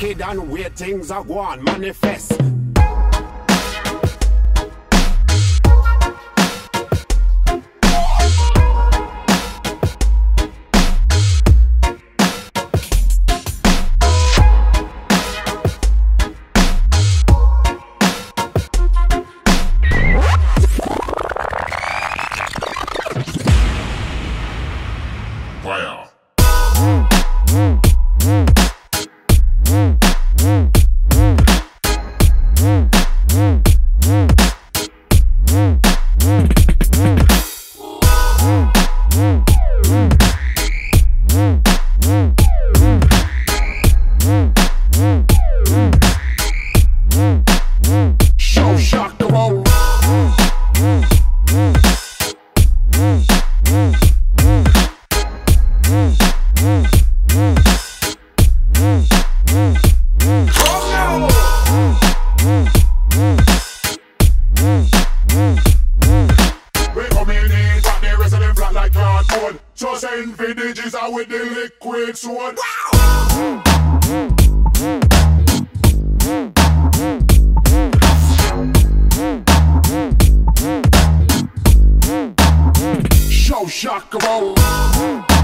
wicked and where things are going manifest. Just envy the G's out with the liquid sword. Show shock.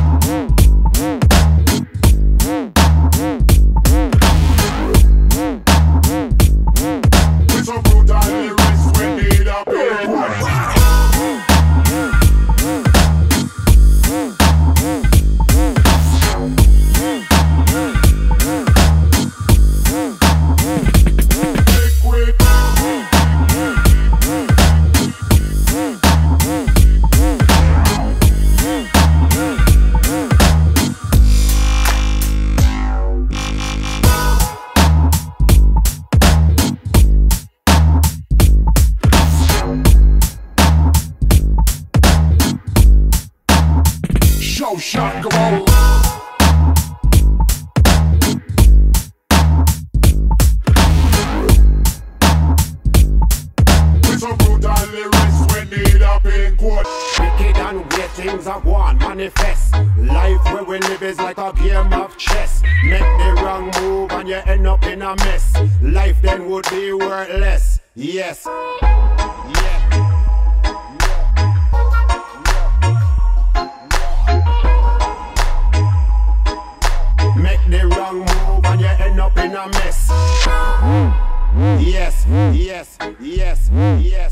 roll, shock roll. Things are going manifest. Life where we live is like a game of chess. Make the wrong move and you end up in a mess. Life then would be worthless. Yes. been a mess. Yes, yes, yes, yes.